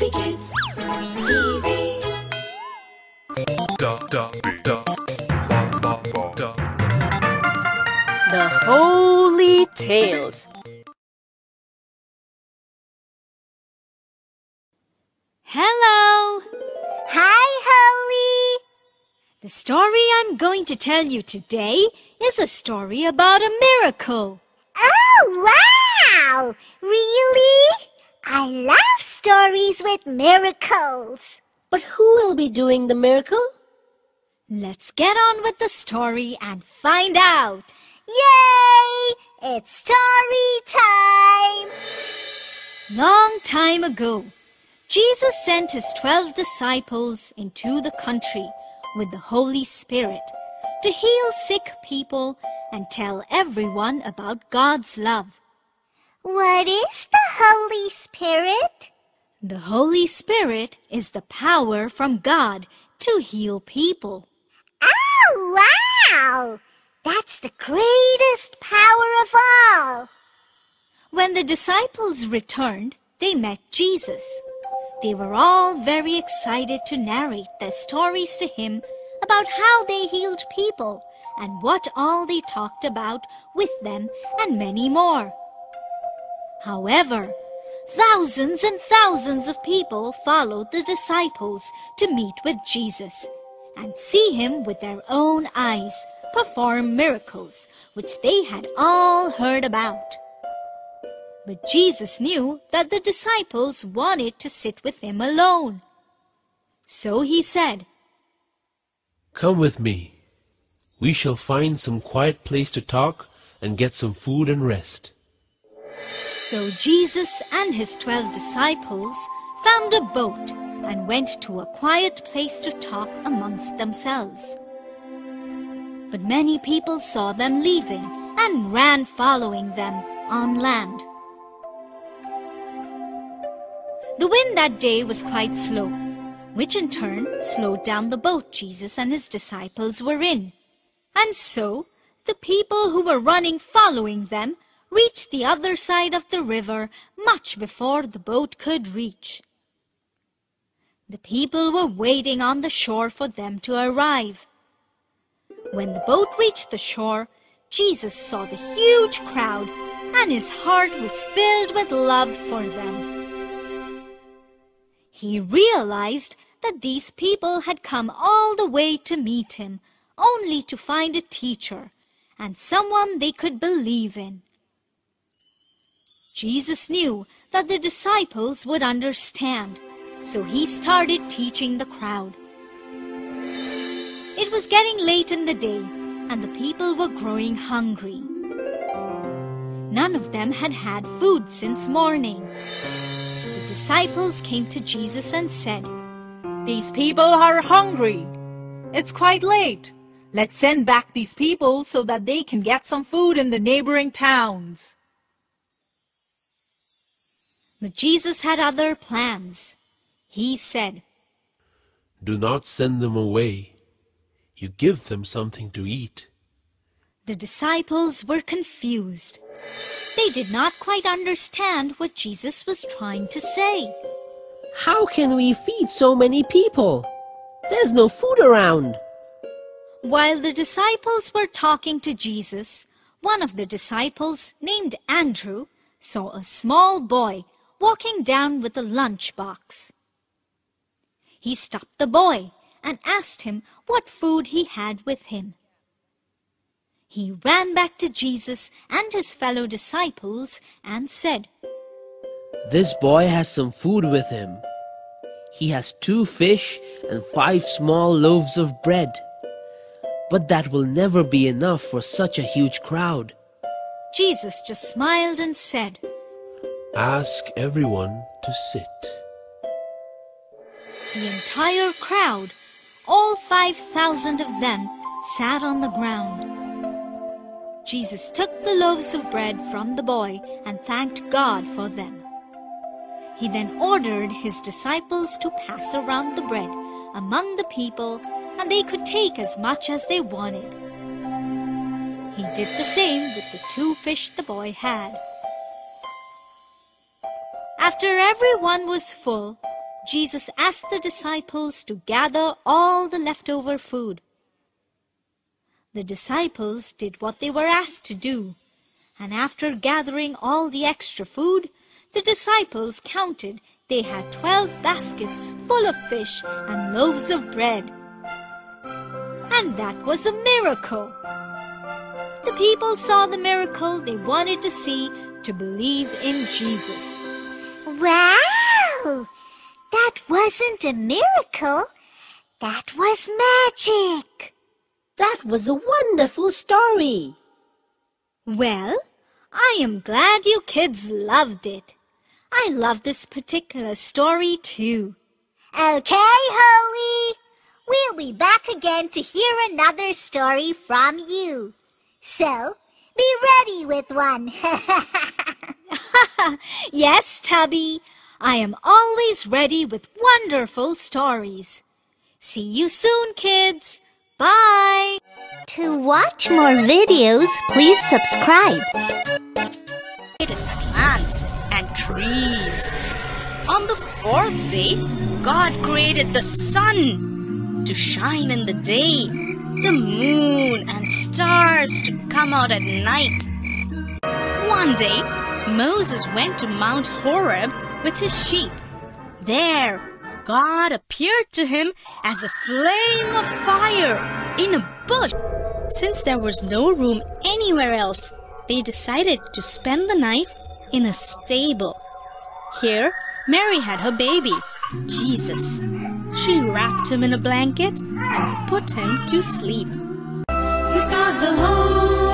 Happy Kids TV. The Holy Tales. Hello! Hi, Holy. The story I'm going to tell you today is a story about a miracle. Oh, wow! Really? I love stories with miracles. But who will be doing the miracle? Let's get on with the story and find out. Yay! It's story time. Long time ago, Jesus sent his twelve disciples into the country with the Holy Spirit to heal sick people and tell everyone about God's love. What is the Holy Spirit? The Holy Spirit is the power from God to heal people. Oh, wow! That's the greatest power of all. When the disciples returned, they met Jesus. They were all very excited to narrate their stories to him about how they healed people and what all they talked about with them and many more. However, thousands and thousands of people followed the disciples to meet with Jesus and see him with their own eyes perform miracles which they had all heard about. But Jesus knew that the disciples wanted to sit with him alone. So he said, Come with me. We shall find some quiet place to talk and get some food and rest. So Jesus and his twelve disciples found a boat and went to a quiet place to talk amongst themselves. But many people saw them leaving and ran following them on land. The wind that day was quite slow, which in turn slowed down the boat Jesus and his disciples were in. And so the people who were running following them reached the other side of the river much before the boat could reach. The people were waiting on the shore for them to arrive. When the boat reached the shore, Jesus saw the huge crowd and his heart was filled with love for them. He realized that these people had come all the way to meet him only to find a teacher and someone they could believe in. Jesus knew that the disciples would understand, so he started teaching the crowd. It was getting late in the day, and the people were growing hungry. None of them had had food since morning. The disciples came to Jesus and said, These people are hungry. It's quite late. Let's send back these people so that they can get some food in the neighboring towns. But Jesus had other plans. He said, Do not send them away. You give them something to eat. The disciples were confused. They did not quite understand what Jesus was trying to say. How can we feed so many people? There's no food around. While the disciples were talking to Jesus, one of the disciples, named Andrew, saw a small boy walking down with a lunch box. He stopped the boy and asked him what food he had with him. He ran back to Jesus and his fellow disciples and said, This boy has some food with him. He has two fish and five small loaves of bread. But that will never be enough for such a huge crowd. Jesus just smiled and said, Ask everyone to sit. The entire crowd, all 5,000 of them, sat on the ground. Jesus took the loaves of bread from the boy and thanked God for them. He then ordered his disciples to pass around the bread among the people, and they could take as much as they wanted. He did the same with the two fish the boy had. After everyone was full, Jesus asked the disciples to gather all the leftover food. The disciples did what they were asked to do, and after gathering all the extra food, the disciples counted they had twelve baskets full of fish and loaves of bread. And that was a miracle. The people saw the miracle they wanted to see to believe in Jesus. Wow! That wasn't a miracle. That was magic. That was a wonderful story. Well, I am glad you kids loved it. I love this particular story too. Okay, Holy. We'll be back again to hear another story from you. So, be ready with one. Yes, Tubby, I am always ready with wonderful stories. See you soon, kids. Bye. to watch more videos, please subscribe. plants and trees. On the fourth day, God created the sun to shine in the day, the moon and stars to come out at night. One day, Moses went to Mount Horeb with his sheep. There, God appeared to him as a flame of fire in a bush. Since there was no room anywhere else, they decided to spend the night in a stable. Here, Mary had her baby, Jesus. She wrapped him in a blanket and put him to sleep. He's got the